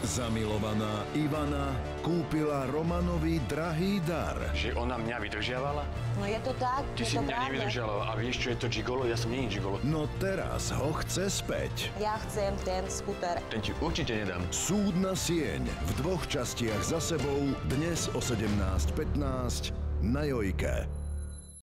Zamilovaná Ivana kúpila Romanovi drahý dar. Že ona mňa vydržiavala? No je to tak. Ty si mňa nevydržala a vieš, čo je to gigolo? Ja som nie gigolo. No teraz ho chce späť. Ja chcem ten skuter. Ten ti určite nedám. Súdna sieň v dvoch častiach za sebou dnes o 17.15 na Jojke.